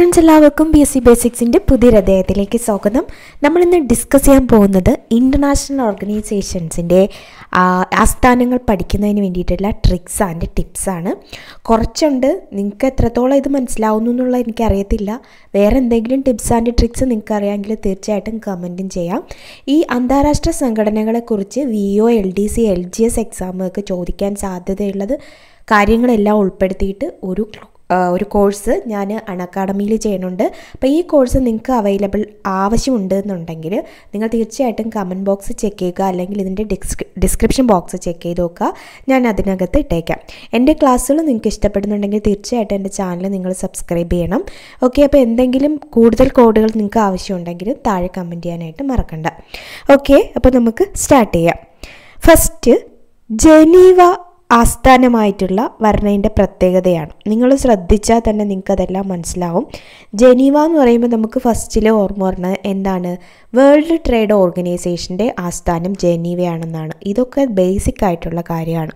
Friends എല്ലാവർക്കും B S C ബേസിക്സിന്റെ പുതിയൊരു അദ്ദേഹത്തിലേക്ക് സ്വാഗതം. നമ്മളിന്ന് ഡിസ്കസ് ചെയ്യാൻ പോകുന്നത് ഇന്റർനാഷണൽ ഓർഗനൈസേഷൻസിന്റെ ആസ്ഥാനങ്ങൾ പഠിക്കുന്നതിന് വേണ്ടിയിട്ടുള്ള ട്രിക്സ് ആൻഡ് ടിപ്സാണ് കുറച്ചുണ്ട്. നിങ്ങൾക്ക് എത്രത്തോളം ഇത് മനസ്സിലാവുന്നു എന്നുള്ളത് എനിക്കറിയത്തില്ല വേറെ എന്തെങ്കിലും ടിപ്സ് ആൻഡ് ട്രിക്സ് നിങ്ങൾക്ക് അറിയാമെങ്കിൽ തീർച്ചയായിട്ടും കമന്റും ചെയ്യാം. ഈ അന്താരാഷ്ട്ര സംഘടനകളെക്കുറിച്ച് V O L D C L G S എക്സാമുകൾക്ക് ചോദിക്കാൻ സാധ്യതയുള്ളത് കാര്യങ്ങളെല്ലാം ഉൾപ്പെടുത്തിയിട്ട് ഒരു ഒരു കോഴ്സ് ഞാൻ അണക്കാഡമിയിൽ ചെയ്യുന്നുണ്ട്. അപ്പോൾ ഈ കോഴ്സ് നിങ്ങൾക്ക് അവൈലബിൾ ആവശ്യമുണ്ട് എന്നുണ്ടെങ്കിൽ നിങ്ങൾ തീർച്ചയായിട്ടും കമന്റ് ബോക്സ് ചെക്ക് ചെയ്യുക അല്ലെങ്കിൽ ഇതിന്റെ ഡിസ്ക്രി ഡിസ്ക്രിപ്ഷൻ ബോക്സ് ചെക്ക് ചെയ്ത് നോക്കുക. ഞാൻ അതിനകത്ത് ഇട്ടേക്കാം. എന്റെ ക്ലാസ്സുകൾ നിങ്ങൾക്ക് ഇഷ്ടപ്പെടുന്നുണ്ടെങ്കിൽ തീർച്ചയായിട്ടും എന്റെ ചാനൽ നിങ്ങൾ സബ്സ്ക്രൈബ് ചെയ്യണം. ഓക്കെ അപ്പോൾ എന്തെങ്കിലും കൂടുതൽ കോഡുകൾ നിങ്ങൾക്ക് ആവശ്യമുണ്ടെങ്കിൽ താഴെ കമന്റ് ചെയ്യാനായിട്ട് മറക്കണ്ട. ഓക്കെ അപ്പോൾ നമുക്ക് സ്റ്റാർട്ട് ചെയ്യാം. ഫസ്റ്റ് ജനീവ ആസ്ഥാനമായിട്ടുള്ള വർണയിന്റെ പ്രത്യേകതയാണ്. നിങ്ങൾ ശ്രദ്ധിച്ചാൽ തന്നെ നിങ്ങൾക്കതെല്ലാം മനസ്സിലാവും. ജനീവ എന്ന് പറയുമ്പോൾ നമുക്ക് ഫസ്റ്റിൽ ഓർമ്മ പറഞ്ഞത് എന്താണ്? വേൾഡ് ട്രേഡ് ഓർഗനൈസേഷന്റെ ആസ്ഥാനം ജനീവയാണെന്നാണ്. ഇതൊക്കെ ബേസിക് ആയിട്ടുള്ള കാര്യമാണ്.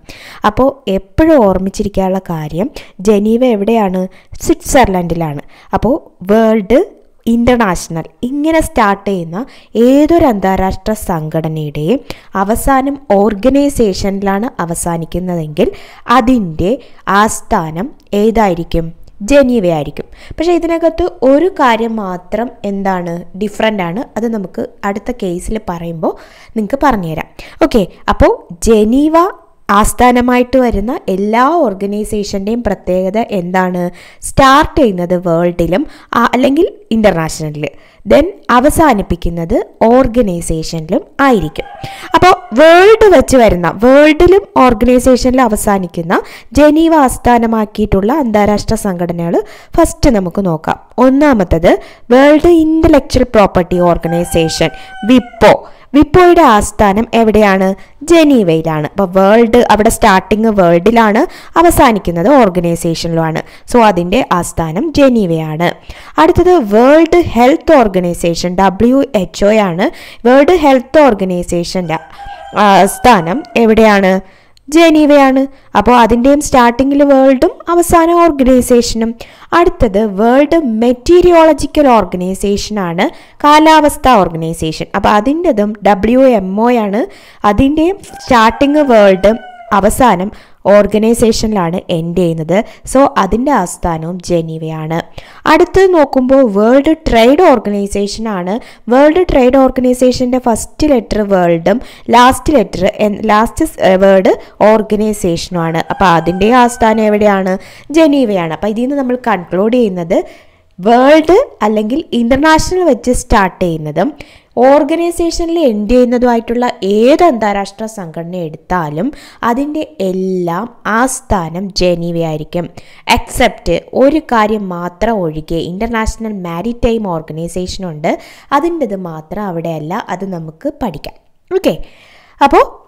അപ്പോൾ എപ്പോഴും ഓർമ്മിച്ചിരിക്കാനുള്ള കാര്യം ജനീവ എവിടെയാണ്? സ്വിറ്റ്സർലൻഡിലാണ്. അപ്പോൾ വേൾഡ് ഇന്റർനാഷണൽ ഇങ്ങനെ സ്റ്റാർട്ട് ചെയ്യുന്ന ഏതൊരു അന്താരാഷ്ട്ര സംഘടനയുടെയും അവസാനം ഓർഗനൈസേഷനിലാണ് അവസാനിക്കുന്നതെങ്കിൽ അതിന്റെ ആസ്ഥാനം ഏതായിരിക്കും? ജനീവയായിരിക്കും. പക്ഷേ ഇതിനകത്ത് ഒരു കാര്യം മാത്രം എന്താണ് ഡിഫറെന്റ് ആണ്. അത് നമുക്ക് അടുത്ത കേസിൽ പറയുമ്പോൾ നിങ്ങൾക്ക് പറഞ്ഞുതരാം. ഓക്കെ അപ്പോൾ ജനീവ ആസ്ഥാനമായിട്ട് വരുന്ന എല്ലാ ഓർഗനൈസേഷന്റെയും പ്രത്യേകത എന്താണ്? സ്റ്റാർട്ട് ചെയ്യുന്നത് വേൾഡിലും അല്ലെങ്കിൽ ഇന്റർനാഷണലിൽ ദെൻ അവസാനിപ്പിക്കുന്നത് ഓർഗനൈസേഷനിലും ആയിരിക്കും. അപ്പോൾ വേൾഡ് വെച്ച് വരുന്ന വേൾഡിലും ഓർഗനൈസേഷനിലും അവസാനിക്കുന്ന ജനീവ ആസ്ഥാനമാക്കിയിട്ടുള്ള അന്താരാഷ്ട്ര സംഘടനകൾ ഫസ്റ്റ് നമുക്ക് നോക്കാം. ഒന്നാമത്തത് വേൾഡ് ഇന്റലക്ച്വൽ പ്രോപ്പർട്ടി ഓർഗനൈസേഷൻ വിപ്പോ വിപ്പോയുടെ ആസ്ഥാനം എവിടെയാണ്? ജനീവയിലാണ്. അപ്പോൾ വേൾഡ് അവിടെ സ്റ്റാർട്ടിങ് വേൾഡിലാണ് അവസാനിക്കുന്നത് ഓർഗനൈസേഷനിലുമാണ്. സോ അതിന്റെ ആസ്ഥാനം ജനീവയാണ്. അടുത്തത് world health organization W H O ആണ് വേൾഡ് ഹെൽത്ത് ഓർഗനൈസേഷന്റെ സ്ഥാനം എവിടെയാണ്? ജനീവയാണ്. അപ്പോൾ അതിന്റെയും സ്റ്റാർട്ടിങ്ങിൽ വേൾഡും അവസാന ഓർഗനൈസേഷനും അടുത്തത് വേൾഡ് മെറ്റീരിയോളജിക്കൽ ഓർഗനൈസേഷനാണ് കാലാവസ്ഥ ഓർഗനൈസേഷൻ അപ്പോൾ അതിന്റെതും ഡബ്ല്യു എം ഒ ആണ് അതിന്റെയും സ്റ്റാർട്ടിങ് വേൾഡ് അവസാനം ഓർഗനൈസേഷനിലാണ് എൻഡ് ചെയ്യുന്നത്. സോ അതിന്റെ ആസ്ഥാനവും ജനീവയാണ്. അടുത്ത് നോക്കുമ്പോൾ വേൾഡ് ട്രേഡ് ഓർഗനൈസേഷൻ ആണ്. വേൾഡ് ട്രേഡ് ഓർഗനൈസേഷന്റെ ഫസ്റ്റ് ലെറ്റർ വേൾഡും ലാസ്റ്റ് ലെറ്റർ ലാസ്റ്റ് വേർഡ് ഓർഗനൈസേഷനുമാണ് അപ്പോൾ അതിന്റെ ആസ്ഥാനം എവിടെയാണ്? ജനീവയാണ്. അപ്പോൾ ഇതിൽ നിന്ന് നമ്മൾ കൺക്ലൂഡ് ചെയ്യുന്നത് വേൾഡ് അല്ലെങ്കിൽ ഇന്റർനാഷണൽ വെച്ച് സ്റ്റാർട്ട് ചെയ്യുന്നതും ഓർഗനൈസേഷനിൽ എൻഡ് ചെയ്യുന്നതുമായിട്ടുള്ള ഏത് അന്താരാഷ്ട്ര സംഘടന എടുത്താലും അതിന്റെ എല്ലാം ആസ്ഥാനം ജനീവയായിരിക്കും എക്സെപ്റ്റ് ഒരു കാര്യം മാത്രം ഒഴികെ ഇന്റർനാഷണൽ മാരിടൈം ഓർഗനൈസേഷൻ ഉണ്ട്. അതിന്റെത് മാത്രം അവിടെയല്ല അത് നമുക്ക് പഠിക്കാം. ഓക്കെ അപ്പോൾ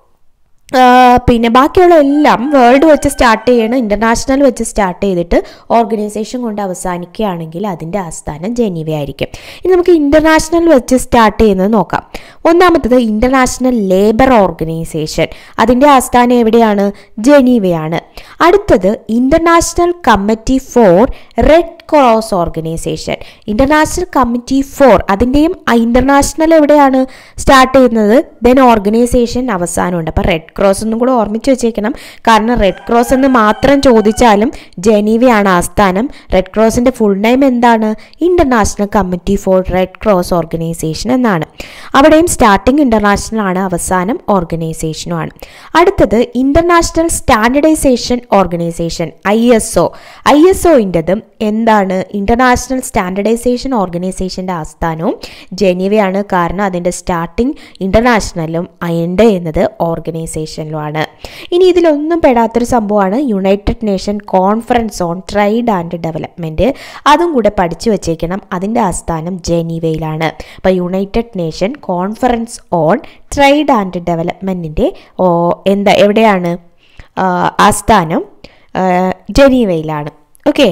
പിന്നെ ബാക്കിയുള്ള എല്ലാം വേൾഡ് വെച്ച് സ്റ്റാർട്ട് ചെയ്യണം ഇന്റർനാഷണൽ വെച്ച് സ്റ്റാർട്ട് ചെയ്തിട്ട് ഓർഗനൈസേഷൻ കൊണ്ട് അവസാനിക്കുകയാണെങ്കിൽ അതിന്റെ ആസ്ഥാനം ജനീവയായിരിക്കും. ഇനി നമുക്ക് ഇന്റർനാഷണൽ വെച്ച് സ്റ്റാർട്ട് ചെയ്യുന്നത് നോക്കാം. ഒന്നാമത്തത് ഇന്റർനാഷണൽ ലേബർ ഓർഗനൈസേഷൻ. അതിന്റെ ആസ്ഥാനം എവിടെയാണ്? ജനീവയാണ്. അടുത്തത് international committee for red cross organization international committee for അതിന്റെയും international എവിടെയാണ് സ്റ്റാർട്ട് ചെയ്യുന്നത്? ദെൻ ഓർഗനൈസേഷൻ അവസാനമുണ്ട്. അപ്പോൾ റെഡ് ക്രോസ് ഒന്നും കൂടെ ഓർമ്മിച്ച് വെച്ചേക്കണം. കാരണം റെഡ് ക്രോസ് എന്ന് മാത്രം ചോദിച്ചാലും ജനീവയാണ് ആസ്ഥാനം റെഡ് ക്രോസിന്റെ ഫുൾ നെയിം എന്താണ്? International committee for red cross organization എന്നാണ്. അവിടെയും സ്റ്റാർട്ടിംഗ് ഇന്റർനാഷണൽ ആണ് അവസാനം ഓർഗനൈസേഷനുമാണ് അടുത്തത് international standardization organization I S O I S ഒന്റെതും എന്താണ് ഇന്റർനാഷണൽ സ്റ്റാൻഡർഡൈസേഷൻ ഓർഗനൈസേഷന്റെ ആസ്ഥാനവും ജനീവയാണ് കാരണം അതിന്റെ സ്റ്റാർട്ടിംഗ് ഇന്റർനാഷണലും അയൻഡ് എന്നത് ഓർഗനൈസേഷനിലുമാണ് ഇനി ഇതിലൊന്നും പെടാത്തൊരു സംഭവമാണ് united nation conference on trade and development അതും കൂടെ പഠിച്ചു വച്ചേക്കണം. അതിന്റെ ആസ്ഥാനം ജനീവയിലാണ്. അപ്പോൾ united nation conference on trade and ഡെവലപ്മെന്റിന്റെ എന്താ എവിടെയാണ്? ആസ്ഥാനം ജനീവയിലാണ്. ഓക്കെ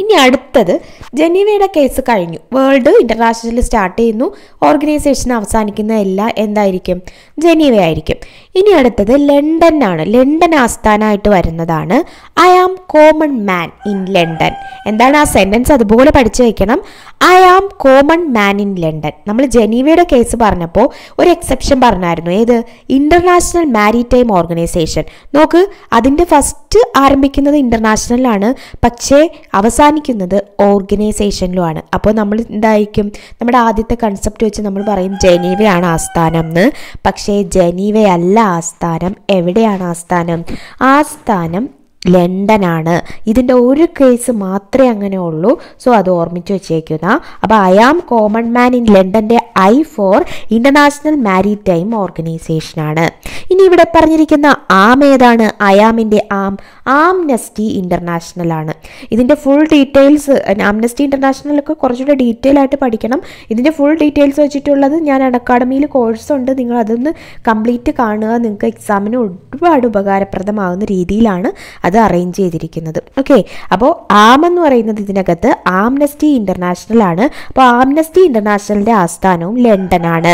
ഇനി അടുത്തത് ജനീവയുടെ കേസ് കഴിഞ്ഞു. വേൾഡ് ഇന്റർനാഷണൽ സ്റ്റാർട്ട് ചെയ്യുന്നു. ഓർഗനൈസേഷൻ അവസാനിക്കുന്ന എല്ലാ എന്തായിരിക്കും? ജനീവ ആയിരിക്കും ഇനി അടുത്തത് ലണ്ടനാണ് ലണ്ടൻ ആസ്ഥാനമായിട്ട് വരുന്നതാണ്. I am common man in London എന്താണ് ആ സെന്റൻസ് അതുപോലെ പഠിച്ചു വയ്ക്കണം I am common man in London നമ്മൾ ജനീവയുടെ കേസ് പറഞ്ഞപ്പോൾ ഒരു എക്സെപ്ഷൻ പറഞ്ഞായിരുന്നു. ഏത്? ഇന്റർനാഷണൽ മാരിടൈം ഓർഗനൈസേഷൻ നോക്ക് അതിന്റെ ഫസ്റ്റ് ആരംഭിക്കുന്നത് ഇന്റർനാഷണലാണ് പക്ഷേ അവസാനിക്കുന്നത് ഓർഗനൈസേഷനിലുമാണ് അപ്പോൾ നമ്മൾ എന്തായിരിക്കും? നമ്മുടെ ആദ്യത്തെ കൺസെപ്റ്റ് വെച്ച് നമ്മൾ പറയും ജനീവയാണ് ആസ്ഥാനം എന്ന്. പക്ഷേ ജനീവയല്ല ആസ്ഥാനം. എവിടെയാണ് ആസ്ഥാനം? ആസ്ഥാനം ലണ്ടനാണ്. ഇതിന്റെ ഒരു കേസ് മാത്രമേ അങ്ങനെ ഉള്ളൂ. സോ അത് ഓർമ്മിച്ച് വെച്ചേക്കുന്ന. അപ്പോൾ I am common man in ലണ്ടന്റെ I for international maritime ഓർഗനൈസേഷനാണ് ഇനി ഇവിടെ പറഞ്ഞിരിക്കുന്ന ആം ഏതാണ്? അയാമിന്റെ ആം. ആംനസ്റ്റി ഇന്റർനാഷണൽ ആണ്. ഇതിന്റെ ഫുൾ ഡീറ്റെയിൽസ് ആംനസ്റ്റി ഇന്റർനാഷണലൊക്കെ കുറച്ചുകൂടെ ഡീറ്റെയിൽ ആയിട്ട് പഠിക്കണം. ഇതിന്റെ ഫുൾ ഡീറ്റെയിൽസ് വെച്ചിട്ടുള്ളത് ഞാൻ അക്കാഡമിയിൽ കോഴ്സ് ഉണ്ട്. നിങ്ങൾ അതൊന്ന് കംപ്ലീറ്റ് കാണുക. നിങ്ങൾക്ക് എക്സാമിന് ഒരുപാട് ഉപകാരപ്രദമാകുന്ന രീതിയിലാണ് അത് അറേഞ്ച് ചെയ്തിരിക്കുന്നത്. ഓക്കെ അപ്പോൾ ആം എന്ന് പറയുന്നത് ഇതിനകത്ത് ആംനസ്റ്റി ഇന്റർനാഷണൽ ആണ്. അപ്പോൾ ആംനസ്റ്റി ഇന്റർനാഷണലിന്റെ ആസ്ഥാനവും ലണ്ടനാണ്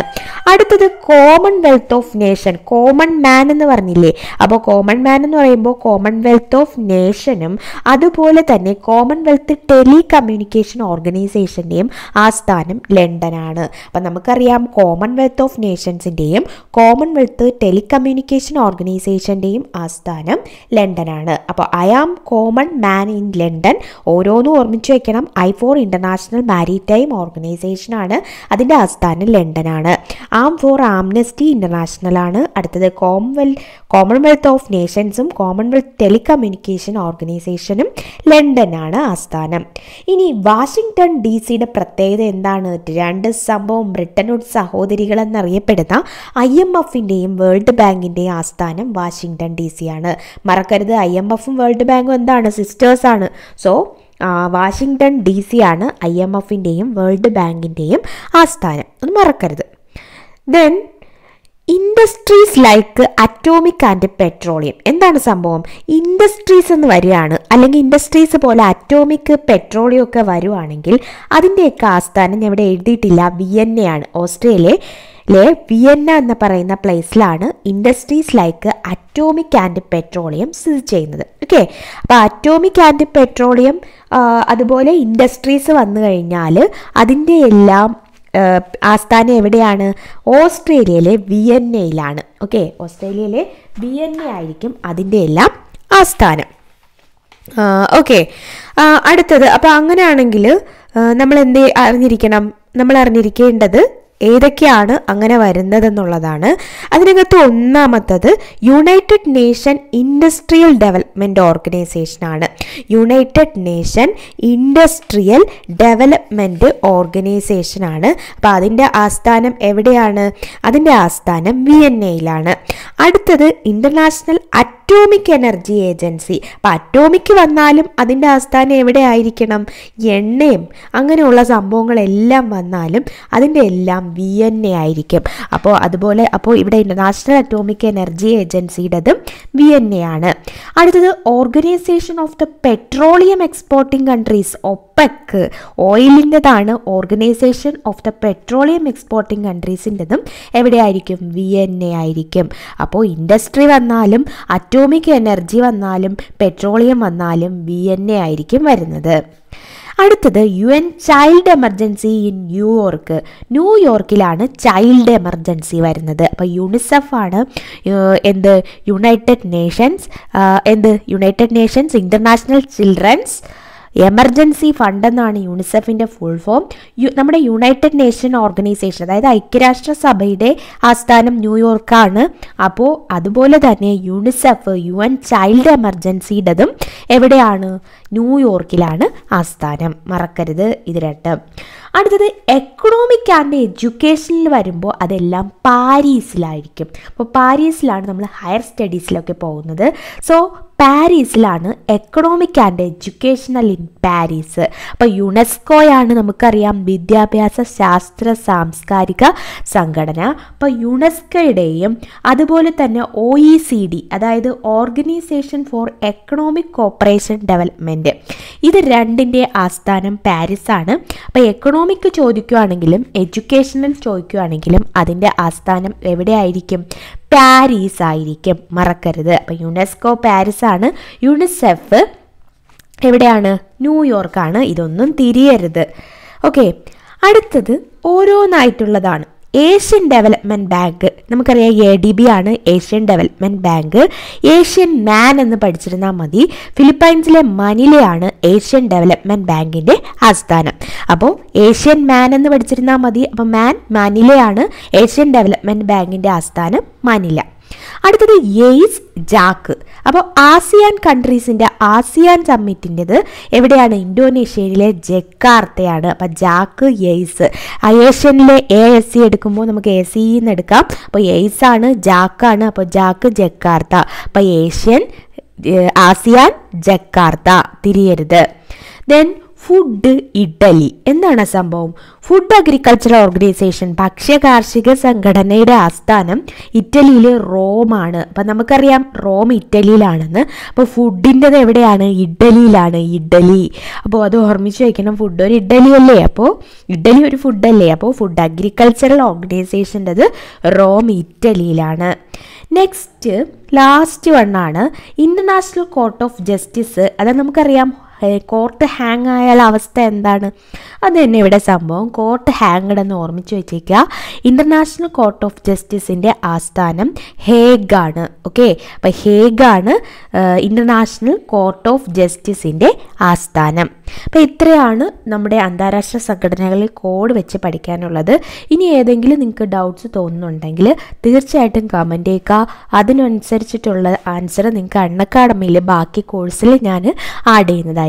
അടുത്തത് commonwealth of nation common man എന്ന് പറഞ്ഞില്ലേ? അപ്പോൾ കോമൺ മാൻ എന്ന് പറയുമ്പോൾ കോമൺവെൽത്ത് ഓഫ് നേഷനും അതുപോലെ തന്നെ കോമൺവെൽത്ത് ടെലി കമ്മ്യൂണിക്കേഷൻ ഓർഗനൈസേഷന്റെയും ആസ്ഥാനം ലണ്ടനാണ് അപ്പം നമുക്കറിയാം കോമൺവെൽത്ത് ഓഫ് നേഷൻസിന്റെയും കോമൺവെൽത്ത് ടെലികമ്മ്യൂണിക്കേഷൻ ഓർഗനൈസേഷന്റെയും ആസ്ഥാനം ലണ്ടനാണ് അപ്പോൾ I am common man in London ഓരോന്നും ഓർമ്മിച്ച് വയ്ക്കണം I for international maritime organization ആണ്. അതിന്റെ ആസ്ഥാനം ലണ്ടനാണ് ആം ഫോർ ആംനസ്റ്റി ഇന്റർനാഷണൽ ആണ്. അടുത്തത് കോമൺവെൽ കോമൺവെൽത്ത് ഓഫ് നേഷൻസും കോമൺവെൽത്ത് ടെലികമ്മ്യൂണിക്കേഷൻ ഓർഗനൈസേഷനും ലണ്ടനാണ് ആസ്ഥാനം. ഇനി വാഷിങ്ടൺ ഡി സിയുടെ പ്രത്യേകത എന്താണ്? രണ്ട് സംഭവം ബ്രിട്ടനോട് സഹോദരികൾ എന്നറിയപ്പെടുന്ന ഐ എം എഫിന്റെയും വേൾഡ് ബാങ്കിന്റെയും ആസ്ഥാനം വാഷിങ്ടൺ ഡി സി ആണ് മറക്കരുത്. ഐ എം വേൾഡ് ബാങ്കും എന്താണ്? സിസ്റ്റേഴ്സാണ് സോ വാഷിങ്ടൺ ഡി സി ആണ് ഐ എം എഫിന്റെയും വേൾഡ് ബാങ്കിന്റെയും ആസ്ഥാനം. അത് മറക്കരുത്. Then industries like atomic and petroleum എന്താണ് സംഭവം? ഇൻഡസ്ട്രീസ് എന്ന് വരികയാണ്. അല്ലെങ്കിൽ ഇൻഡസ്ട്രീസ് പോലെ അറ്റോമിക് പെട്രോളിയം ഒക്കെ വരുവാണെങ്കിൽ അതിന്റെയൊക്കെ ആസ്ഥാനം ഞാൻ ഇവിടെ എഴുതിയിട്ടില്ല. വിയന്ന ആണ്. ഓസ്ട്രേലിയയിലെ വിയന്ന എന്ന് പറയുന്ന പ്ലേസിലാണ് industries like atomic and petroleum സ്ഥിതി ചെയ്യുന്നത്. ഓക്കെ അപ്പോൾ അറ്റോമിക് ആൻഡ് പെട്രോളിയം അതുപോലെ ഇൻഡസ്ട്രീസ് വന്നു കഴിഞ്ഞാൽ അതിന്റെ എല്ലാം ആസ്ഥാനം എവിടെയാണ്? ഓസ്ട്രേലിയയിലെ വിയന്നയിലാണ്. ഓക്കെ ഓസ്ട്രേലിയയിലെ വിയന്ന ആയിരിക്കും അതിന്റെ എല്ലാം ആസ്ഥാനം. ഓക്കെ അടുത്തത്. അപ്പോൾ അങ്ങനെയാണെങ്കിൽ നമ്മൾ എന്ത് അറിഞ്ഞിരിക്കണം? നമ്മൾ അറിഞ്ഞിരിക്കേണ്ടത് ഏതൊക്കെയാണ് അങ്ങനെ വരുന്നതെന്നുള്ളതാണ്. അതിനകത്ത് ഒന്നാമത്തത് യുണൈറ്റഡ് നേഷൻ ഇൻഡസ്ട്രിയൽ ഡെവലപ്മെന്റ് ഓർഗനൈസേഷനാണ് യുണൈറ്റഡ് നേഷൻ ഇൻഡസ്ട്രിയൽ ഡെവലപ്മെന്റ് ഓർഗനൈസേഷനാണ് അപ്പോൾ അതിന്റെ ആസ്ഥാനം എവിടെയാണ്? അതിന്റെ ആസ്ഥാനം വിയന്നയിലാണ് അടുത്തത് ഇന്റർനാഷണൽ അറ്റോമിക് എനർജി ഏജൻസി അപ്പോൾ അറ്റോമിക് വന്നാലും അതിന്റെ ആസ്ഥാനം എവിടെ ആയിരിക്കണം എണ്ണയും അങ്ങനെയുള്ള സംഭവങ്ങളെല്ലാം വന്നാലും അതിന്റെ എല്ലാം വി എൻ എ ആയിരിക്കും. അപ്പോൾ അതുപോലെ അപ്പോൾ ഇവിടെ ഇന്റർനാഷണൽ അറ്റോമിക് എനർജി ഏജൻസിയുടേതും ആണ്. അടുത്തത് organization of the petroleum exporting countries OPEC ഓയിലിന്റെതാണ് organization of the petroleum exporting കൺട്രീസിന്റെതും എവിടെയായിരിക്കും? എ ആയിരിക്കും. അപ്പോൾ ഇൻഡസ്ട്രി വന്നാലും അറ്റോമിക് എനർജി വന്നാലും പെട്രോളിയം വന്നാലും വി എൻ എ ആയിരിക്കും വരുന്നത്. അടുത്തത് U N child emergency in New York ന്യൂയോർക്കിലാണ് child emergency വരുന്നത്. അപ്പോൾ യുണിസെഫ് ആണ് എന്ത് യുണൈറ്റഡ് നേഷൻസ് എന്ത് united nations international children's emergency fund എന്നാണ് യൂണിസെഫിന്റെ ഫുൾ ഫോം നമ്മുടെ യുണൈറ്റഡ് നേഷൻ ഓർഗനൈസേഷൻ അതായത് ഐക്യരാഷ്ട്രസഭയുടെ ആസ്ഥാനം ന്യൂയോർക്കാണ് അപ്പോൾ അതുപോലെ തന്നെ യൂണിസെഫ് യു എൻ ചൈൽഡ് എമർജൻസിയുടേതും എവിടെയാണ്? ന്യൂയോർക്കിലാണ് ആസ്ഥാനം മറക്കരുത് ഇത് രണ്ട്. അടുത്തത് എക്കണോമിക് ആൻഡ് എഡ്യൂക്കേഷനിൽ വരുമ്പോൾ അതെല്ലാം പാരീസിലായിരിക്കും. അപ്പോൾ പാരീസിലാണ് നമ്മൾ ഹയർ സ്റ്റഡീസിലൊക്കെ പോകുന്നത്. So പാരീസിലാണ് economic and educational in Paris അപ്പോൾ യുനെസ്കോയാണ് നമുക്കറിയാം വിദ്യാഭ്യാസ ശാസ്ത്ര സാംസ്കാരിക സംഘടന. അപ്പോൾ യുനെസ്കോയുടെയും അതുപോലെ തന്നെ ഒ ഇ സി ഡി അതായത് organization for economic cooperation development ഇത് രണ്ടിന്റെ ആസ്ഥാനം പാരീസ് ആണ് അപ്പോൾ എക്കണോമിക് ചോദിക്കുകയാണെങ്കിലും എഡ്യൂക്കേഷണൽ ചോദിക്കുകയാണെങ്കിലും അതിന്റെ ആസ്ഥാനം എവിടെയായിരിക്കും? പാരീസ് ആയിരിക്കും മറക്കരുത്. അപ്പോൾ യുനെസ്കോ പാരീസ് ആണ് യുണിസെഫ് എവിടെയാണ്? ന്യൂയോർക്കാണ്. ഇതൊന്നും തിരിയരുത്. ഓക്കെ. അടുത്തത് ഓരോന്നായിട്ടുള്ളതാണ്. ഏഷ്യൻ ഡെവലപ്മെന്റ് ബാങ്ക് നമുക്കറിയാം എ ഡി ബി ആണ് Asian development bank Asian man എന്ന് പഠിച്ചിരുന്നാൽ മതി. ഫിലിപ്പൈൻസിലെ മനിലയാണ് ഏഷ്യൻ ഡെവലപ്മെന്റ് ബാങ്കിന്റെ ആസ്ഥാനം. അപ്പോൾ ഏഷ്യൻ മാൻ എന്ന് പഠിച്ചിരുന്നാൽ മതി. അപ്പോൾ മാൻ മനിലയാണ് ഏഷ്യൻ ഡെവലപ്മെന്റ് ബാങ്കിന്റെ ആസ്ഥാനം മനില. അടുത്തത് എയ്സ് ജാക്ക്. അപ്പോൾ ആസിയാൻ കൺട്രീസിന്റെ ആസിയാൻ സമ്മിറ്റിന്റെത് എവിടെയാണ്? ഇന്തോനേഷ്യയിലെ ജക്കാർത്തയാണ്. അപ്പോൾ ജാക്ക് എയ്സ് ഏഷ്യനിലെ എ എസ് സി എടുക്കുമ്പോൾ നമുക്ക് എ സി എന്ന് എടുക്കാം. അപ്പോൾ എയ്സ് ആണ് ജാക്കാണ് അപ്പോൾ ജാക്ക് ജക്കാർത്ത. അപ്പോൾ ഏഷ്യൻ ആസിയാൻ ജക്കാർത്ത തിരിയരുത്. ദെൻ ഫുഡ് ഇഡലി എന്താണ് സംഭവം? ഫുഡ് അഗ്രികൾച്ചറൽ ഓർഗനൈസേഷൻ ഭക്ഷ്യ കാർഷിക സംഘടനയുടെ ആസ്ഥാനം ഇറ്റലിയിലെ റോമാണ്. അപ്പം നമുക്കറിയാം റോം ഇറ്റലിയിലാണെന്ന്. അപ്പോൾ ഫുഡിന്റെത് എവിടെയാണ്? ഇഡലിയിലാണ്. ഇഡലി. അപ്പോൾ അത് ഓർമ്മിച്ച് വയ്ക്കണം ഫുഡ് ഒരു ഇഡലി അല്ലേ? അപ്പോൾ ഇഡലി ഒരു ഫുഡല്ലേ അപ്പോൾ ഫുഡ് അഗ്രികൾച്ചറൽ ഓർഗനൈസേഷന്റെത് റോം ഇറ്റലിയിലാണ്. നെക്സ്റ്റ് ലാസ്റ്റ് വണ്ണാണ് ഇന്റർനാഷണൽ കോർട്ട് ഓഫ് ജസ്റ്റിസ് അതായത് നമുക്കറിയാം കോർട്ട് ഹാങ് ആയാൽ അവസ്ഥ എന്താണ്? അത് തന്നെ ഇവിടെ സംഭവം. കോർട്ട് ഹാങ്ഡ് എന്ന് ഓർമ്മിച്ച് വെച്ചേക്കുക ഇന്റർനാഷണൽ കോർട്ട് ഓഫ് ജസ്റ്റിസിന്റെ ആസ്ഥാനം ഹേഗാണ്. ഓക്കെ? അപ്പോൾ ഹേഗാണ് ഇന്റർനാഷണൽ കോർട്ട് ഓഫ് ജസ്റ്റിസിന്റെ ആസ്ഥാനം. അപ്പോൾ ഇത്രയാണ് നമ്മുടെ അന്താരാഷ്ട്ര സംഘടനകളിൽ കോഡ് വെച്ച് പഠിക്കാനുള്ളത്. ഇനി ഏതെങ്കിലും നിങ്ങൾക്ക് ഡൗട്ട്സ് തോന്നുന്നുണ്ടെങ്കിൽ തീർച്ചയായിട്ടും കമന്റ് ചെയ്യുക. അതിനനുസരിച്ചിട്ടുള്ള ആൻസർ നിങ്ങൾക്ക് അൺഅക്കാഡമിയിൽ ബാക്കി കോഴ്സിൽ ഞാൻ ആഡ് ചെയ്യുന്നതായിരിക്കും.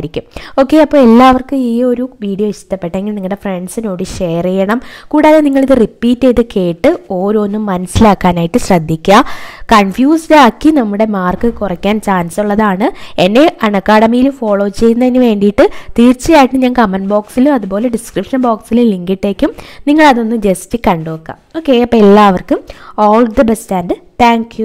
ഓക്കെ അപ്പോൾ എല്ലാവർക്കും ഈ ഒരു വീഡിയോ ഇഷ്ടപ്പെട്ടെങ്കിൽ നിങ്ങളുടെ ഫ്രണ്ട്സിനോട് ഷെയർ ചെയ്യണം. കൂടാതെ നിങ്ങളിത് റിപ്പീറ്റ് ചെയ്ത് കേട്ട് ഓരോന്നും മനസ്സിലാക്കാനായിട്ട് ശ്രദ്ധിക്കുക. കൺഫ്യൂസ്ഡ് ആക്കി നമ്മുടെ മാർക്ക് കുറയ്ക്കാൻ ചാൻസ് ഉള്ളതാണ്. എന്നെ അൺഅക്കാഡമിയിൽ ഫോളോ ചെയ്യുന്നതിന് വേണ്ടിയിട്ട് തീർച്ചയായിട്ടും ഞാൻ കമന്റ് ബോക്സിലും അതുപോലെ ഡിസ്ക്രിപ്ഷൻ ബോക്സിലും ലിങ്ക് ഇട്ടേക്കും. നിങ്ങൾ അതൊന്ന് ജസ്റ്റ് കണ്ടു നോക്കാം ഓക്കെ അപ്പോൾ എല്ലാവർക്കും all the best and thank